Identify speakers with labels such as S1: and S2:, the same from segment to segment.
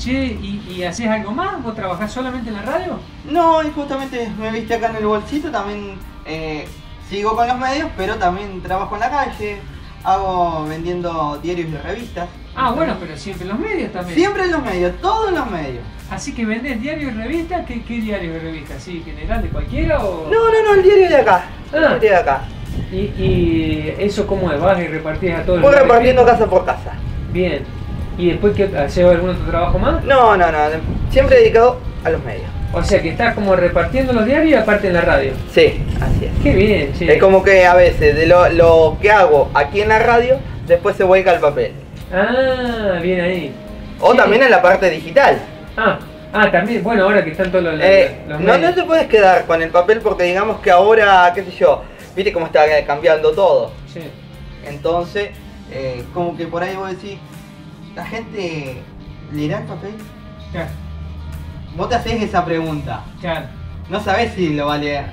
S1: Che, ¿y, y haces algo más? ¿Vos trabajás solamente en la radio?
S2: No, y justamente me viste acá en el bolsito, también eh, sigo con los medios, pero también trabajo en la calle, hago vendiendo diarios y revistas.
S1: Ah, bueno, pero siempre en los medios también.
S2: Siempre en los medios, todos en los medios.
S1: Así que vendés diario y revista, ¿qué, qué diario y revista? ¿Sí, general de cualquiera o...?
S2: No, no, no, el diario de acá. El
S1: Ah.
S2: diario de acá.
S1: ¿Y, y eso cómo es? ¿Vas y repartís a todo el
S2: Voy repartiendo casa por casa.
S1: Bien. ¿Y después qué, haces algún otro trabajo más?
S2: No, no, no, siempre dedicado a los medios.
S1: O sea que estás como repartiendo los diarios y aparte en la radio.
S2: Sí, así es.
S1: Qué bien, che.
S2: Es como que a veces de lo, lo que hago aquí en la radio, después se vuelca al papel.
S1: Ah, bien ahí.
S2: O
S1: Sí.
S2: también en la parte digital.
S1: Ah, ah, también, bueno, ahora que están todos los,
S2: Eh,
S1: los
S2: no, no
S1: medios.
S2: te puedes quedar con el papel porque digamos que ahora, qué sé yo, viste cómo está cambiando todo.
S1: Sí.
S2: Entonces, eh, como que por ahí vos decís, ¿la gente leerá el papel?
S1: Claro,
S2: Vos te haces esa pregunta.
S1: claro.
S2: No sabés si lo va a leer.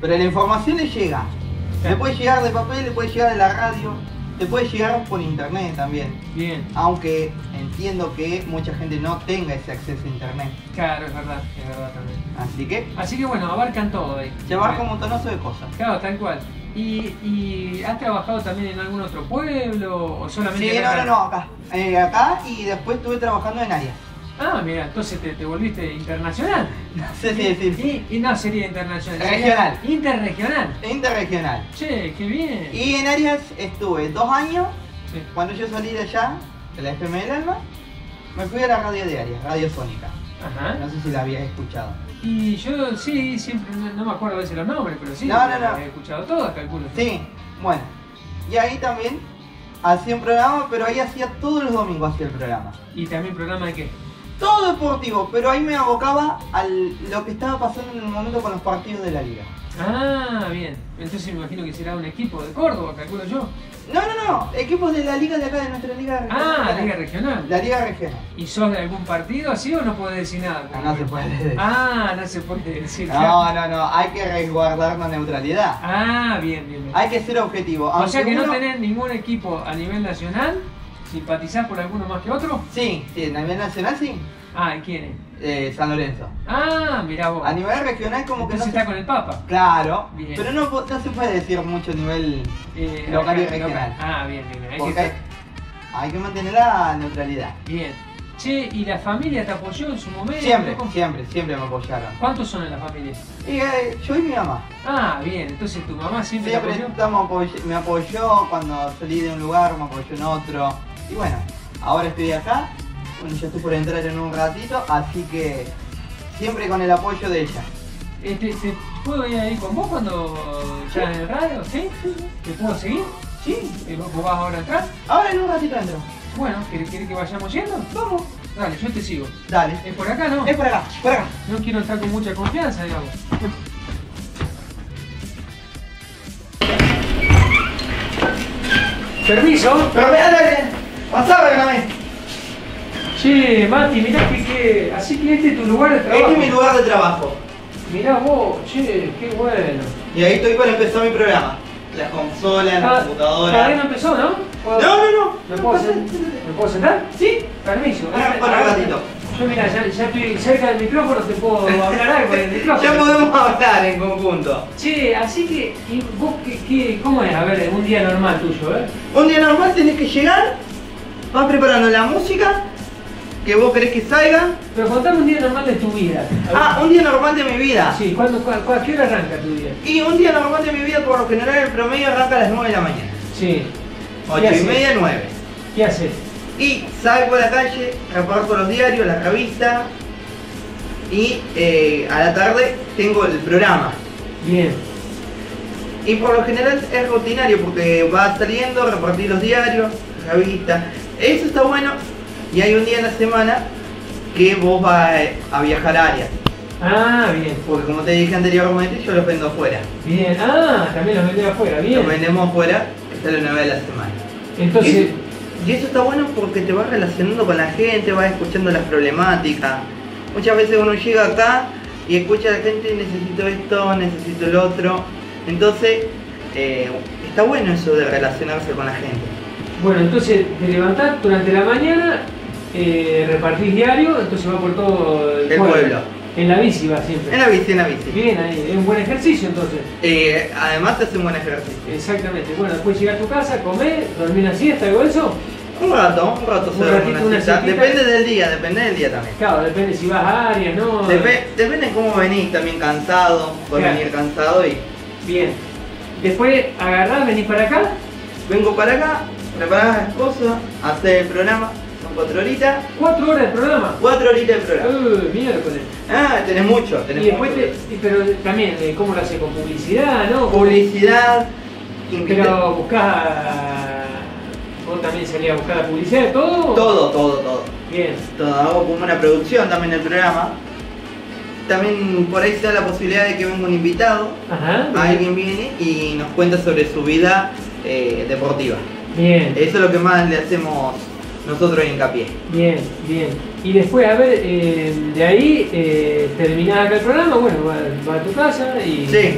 S2: Pero la información le llega. Le
S1: Claro.
S2: puede llegar de papel, le puede llegar de la radio, le puede llegar por internet también.
S1: Bien,
S2: Aunque entiendo que mucha gente no tenga ese acceso a internet.
S1: claro, es verdad, es verdad también.
S2: Así que
S1: Así que bueno, abarcan todo ahí.
S2: se abarca un montonazo de cosas.
S1: Claro, tal cual. ¿Y, y has trabajado también en algún otro pueblo o solamente
S2: Sí, no, no, no, acá. Eh, acá y después estuve trabajando en áreas.
S1: Ah, mira, entonces te, te volviste internacional.
S2: Sé si decir
S1: Y, y no sería internacional. sería
S2: Regional.
S1: Interregional.
S2: interregional.
S1: Che, qué bien.
S2: Y en áreas estuve dos años.
S1: Sí.
S2: Cuando yo salí de allá, de la FM del Alma, me fui a la radio diaria, Radio Sónica.
S1: Ajá.
S2: No sé si la habías escuchado.
S1: Y yo sí, siempre, no, no me acuerdo a veces los nombres, pero sí.
S2: No, no, no.
S1: He escuchado todas, calculo.
S2: Sí, bueno. Y ahí también hacía un programa, pero ahí hacía todos los domingos hacía el programa.
S1: Y también programa de qué.
S2: Todo deportivo, pero ahí me abocaba a lo que estaba pasando en el momento con los partidos de la liga.
S1: Ah, bien. Entonces me imagino que será un equipo de Córdoba, calculo yo.
S2: No, no, no, equipos de la liga de acá, de nuestra liga regional.
S1: Ah, Liga Regional.
S2: La liga regional.
S1: ¿Y sos de algún partido así o no podés decir nada?
S2: No, no se puede decir.
S1: Ah, no se puede decir.
S2: No, no, no, hay que resguardar la neutralidad.
S1: Ah, bien, bien, bien.
S2: Hay que ser objetivo.
S1: O sea que no tenés ningún equipo a nivel nacional, simpatizás por alguno más que otro.
S2: Sí, sí, a nivel nacional sí.
S1: Ah, ¿y quién es?
S2: Eh, San Lorenzo.
S1: Ah, mirá vos.
S2: A nivel regional como que no
S1: Entonces
S2: se...
S1: está con el Papa.
S2: Claro,
S1: Bien.
S2: pero no, no se puede decir mucho a nivel
S1: Eh,
S2: local y regional.
S1: local. Ah, bien, bien, bien. Hay que
S2: hay que mantener la neutralidad.
S1: Bien. Che, ¿y la familia te apoyó en su momento?
S2: Siempre,
S1: ¿Cómo?
S2: siempre, siempre me apoyaron.
S1: ¿Cuántos son en la familia?
S2: Y eh, yo y mi mamá.
S1: Ah, bien. Entonces tu mamá siempre,
S2: Siempre
S1: te apoyó.
S2: estamos apoy- me apoyó cuando salí de un lugar, me apoyó en otro. Y bueno, ahora estoy acá. Ya estoy por entrar en un ratito, así que siempre con el apoyo de ella.
S1: Este, ¿te ¿Puedo ir ahí con vos cuando ya en el radio? ¿Sí? ¿Te puedo seguir?
S2: Sí,
S1: ¿Y vos vas ahora atrás?
S2: ahora en un ratito entro.
S1: Bueno, ¿querés, que vayamos yendo?
S2: Vamos.
S1: Dale, yo te sigo.
S2: Dale.
S1: ¿Es por acá, no?
S2: Es por acá, por acá.
S1: No quiero entrar con mucha confianza, digamos. Permiso.
S2: Pero dale. Bernabé.
S1: Che, Mati, mirá que, que. Así que este es tu lugar de trabajo.
S2: Este es mi lugar de trabajo.
S1: Mirá vos, che, qué bueno.
S2: Y ahí estoy para empezar mi programa. Las consolas, las
S1: Ah,
S2: computadoras.
S1: Todavía no empezó, ¿no? ¿Puedo-
S2: No, no, no.
S1: ¿Me puedo, sen- ¿Me puedo sentar?
S2: Sí.
S1: Permiso.
S2: Ah, para un ratito.
S1: Yo mira, ya, ya estoy cerca del micrófono, te puedo hablar algo del micrófono.
S2: Ya podemos hablar en conjunto.
S1: Che, así que, ¿y vos qué, qué- cómo es? A ver, un día normal tuyo, ¿eh?
S2: Un día normal tenés que llegar, vas preparando la música que vos querés que salga.
S1: Pero contame un día normal de tu vida.
S2: Ah, un día normal de mi vida.
S1: Sí, ¿cuándo, cuál, cuál- ¿qué hora arranca tu día?
S2: Y un día normal de mi vida por lo general el promedio arranca a las 9 de la mañana.
S1: Sí.
S2: 8 y media, 9.
S1: ¿Qué haces?
S2: Y salgo a la calle, reparto los diarios, las revistas. Y eh, a la tarde tengo el programa.
S1: Bien.
S2: Y por lo general es rutinario porque va saliendo, repartir los diarios, revistas. Eso está bueno. Y hay un día en la semana que vos vas a viajar a áreas.
S1: Ah, bien.
S2: Porque como te dije anteriormente, yo los vendo afuera.
S1: Bien. Ah, también los vendés afuera, bien.
S2: Los vendemos afuera, está la nueva de la semana.
S1: Entonces,
S2: Y eso está bueno porque te vas relacionando con la gente, vas escuchando las problemáticas. Muchas veces uno llega acá y escucha a la gente, necesito esto, necesito el otro. Entonces, eh, está bueno eso de relacionarse con la gente.
S1: bueno, entonces te levantás durante la mañana, eh, repartís diario, entonces va por todo el,
S2: El pueblo.
S1: En la bici va siempre.
S2: En la bici, en la bici.
S1: Bien ahí, es un buen ejercicio entonces.
S2: Eh, además hace un buen ejercicio.
S1: Exactamente. Bueno, después llegar a tu casa, comer, dormir una siesta, algo eso.
S2: Un rato, un rato se
S1: ratito,
S2: una
S1: una.
S2: Depende del día, depende del día también.
S1: Claro, depende si vas a áreas, ¿no?
S2: Depe- depende de cómo venís, también cansado,
S1: Claro.
S2: venir cansado y
S1: Bien. Después agarrás, venís para acá.
S2: vengo para acá, preparás las cosas, hacer el programa, cuatro horitas,
S1: Cuatro horas de programa.
S2: cuatro horitas de programa.
S1: Uy, miércoles.
S2: Ah, tenés mucho, tenés
S1: Y después
S2: mucho.
S1: te, pero también, eh, ¿cómo lo hace? Con publicidad, ¿no?
S2: Publicidad,
S1: Pero buscás. ¿Vos también salías a buscar la publicidad de todo?
S2: todo, todo, todo.
S1: Bien.
S2: Todo, hago como una producción también del programa. También por ahí da la posibilidad de que venga un invitado,
S1: Ajá.
S2: alguien viene y nos cuenta sobre su vida eh, deportiva.
S1: Bien.
S2: Eso es lo que más le hacemos nosotros hincapié.
S1: Bien, bien. Y después, a ver, eh, de ahí eh, terminás acá el programa, bueno, va, va a tu casa y
S2: Sí,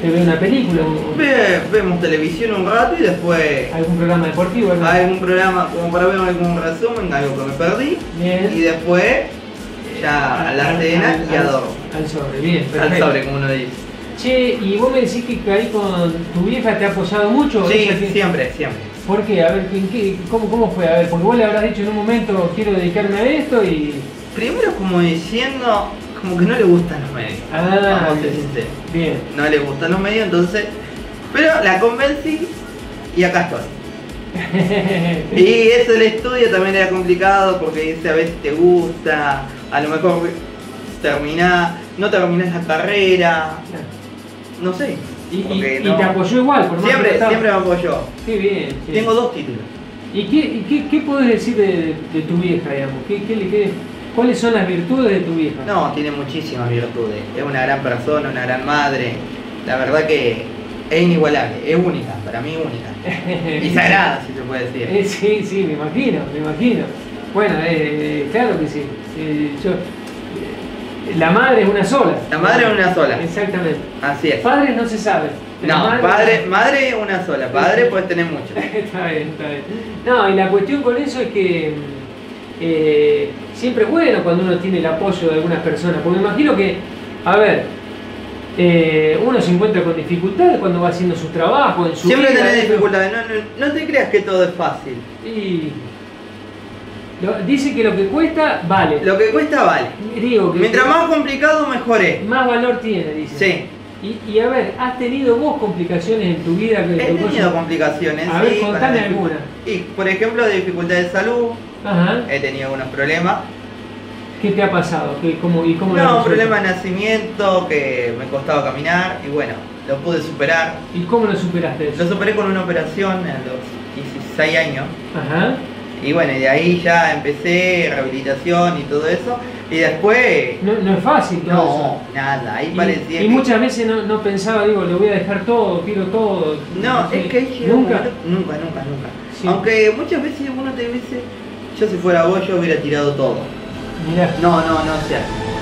S1: te ve una película, o-
S2: ve- vemos televisión un rato y después
S1: algún programa deportivo, ¿no?
S2: un programa como para ver algún resumen, algo que me perdí.
S1: Bien.
S2: Y después ya a la
S1: Al-
S2: cena
S1: al-
S2: y a
S1: al-
S2: dormir.
S1: Al sobre, bien,
S2: Al sobre, como uno dice.
S1: Che, y vos me decís que ahí con tu vieja te ha apoyado mucho.
S2: Sí, siempre, siempre.
S1: ¿Por qué? A ver, ¿en qué, cómo, ¿cómo fue? A ver, porque vos le habrás dicho en un momento quiero dedicarme a esto y.
S2: Primero como diciendo, como que no le gustan los medios.
S1: Ah,
S2: Vamos a ser
S1: bien.
S2: sinceros.
S1: Bien.
S2: No le gustan los medios, entonces... Pero la convencí y acá estoy. Y eso del estudio también era complicado porque dice a veces te gusta, a lo mejor terminás, no terminás la carrera, no sé.
S1: Y, te apoyó igual, por más
S2: Siempre, siempre me apoyó.
S1: Qué bien.
S2: Tengo dos títulos.
S1: ¿Y qué, y qué, qué podés decir de, de tu vieja, digamos? ¿Qué, qué, le- qué- ¿Cuáles son las virtudes de tu vieja?
S2: No, tiene muchísimas virtudes. Es una gran persona, una gran madre. La verdad que es inigualable, es única, para mí única. Y sagrada, si se puede decir.
S1: Eh, sí, sí, me imagino, me imagino. Bueno, eh, claro que sí. Eh, yo, eh, la madre es una sola.
S2: La madre es una sola.
S1: Exactamente.
S2: Así es.
S1: Padres no se sabe.
S2: No,
S1: madre-
S2: padre, madre es una sola, padre puedes tener muchos.
S1: está bien, está bien. No, y la cuestión con eso es que eh, siempre es bueno cuando uno tiene el apoyo de algunas personas, porque me imagino que, a ver, eh, uno se encuentra con dificultades cuando va haciendo su trabajo, en su
S2: Siempre
S1: vida,
S2: tenés dificultades, no, no, no te creas que todo es fácil.
S1: Y lo- dice que lo que cuesta vale.
S2: Lo que cuesta vale.
S1: Digo que
S2: Mientras más complicado, mejor es.
S1: más valor tiene, dice.
S2: Sí,
S1: Y, y a ver, ¿has tenido vos complicaciones en tu vida? que-
S2: he tenido complicaciones.
S1: A ver,
S2: sí,
S1: contame alguna.
S2: Y, por ejemplo, de dificultades de salud,
S1: Ajá.
S2: he tenido algunos problemas.
S1: ¿Qué te ha pasado? ¿Qué, cómo, ¿Y cómo
S2: No, problema de nacimiento, que me costaba caminar y bueno, lo pude superar.
S1: ¿Y cómo lo superaste eso?
S2: Lo superé con una operación a los 16 años.
S1: Ajá.
S2: Y bueno, y de ahí ya empecé rehabilitación y todo eso. Y después,
S1: No, no es fácil todo
S2: no, nada, ahí parecía
S1: Y,
S2: que...
S1: muchas veces no, no pensaba, digo, le voy a dejar todo, quiero todo.
S2: No,
S1: sé.
S2: es que ahí
S1: Nunca.
S2: nunca, nunca, nunca.
S1: Sí.
S2: Aunque muchas veces uno te dice, yo si fuera vos yo hubiera tirado todo.
S1: Mirá.
S2: No, no, no se hace.